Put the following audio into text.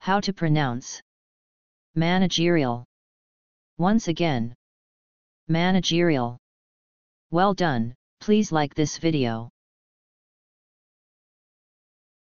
How to pronounce managerial. Once again, managerial. Well done, please like this video.